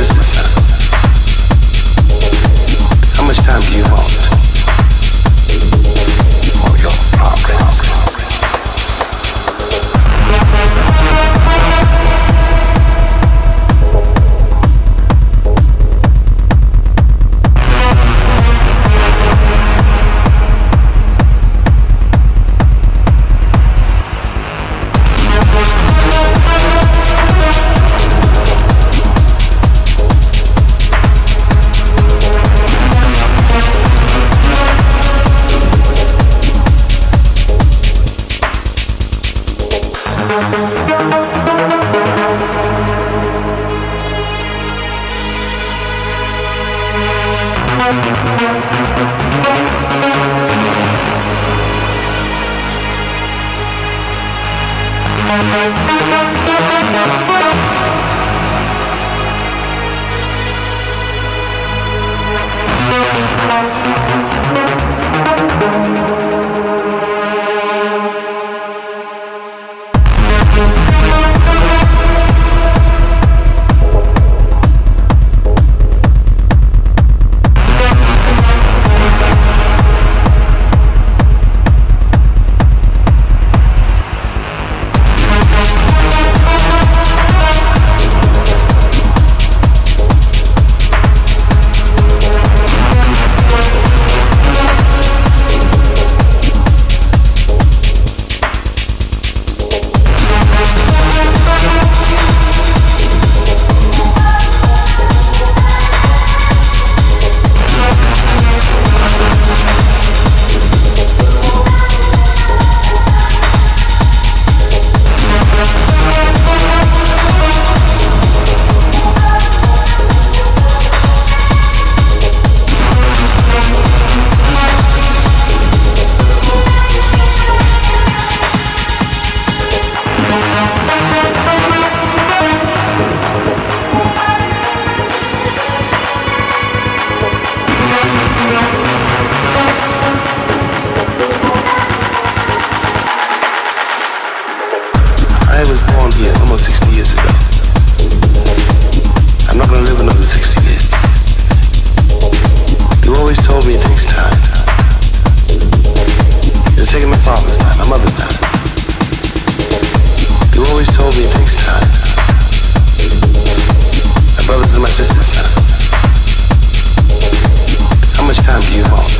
and my father's time, my mother's time. You always told me it takes time. My brothers and my sisters' time. How much time do you want?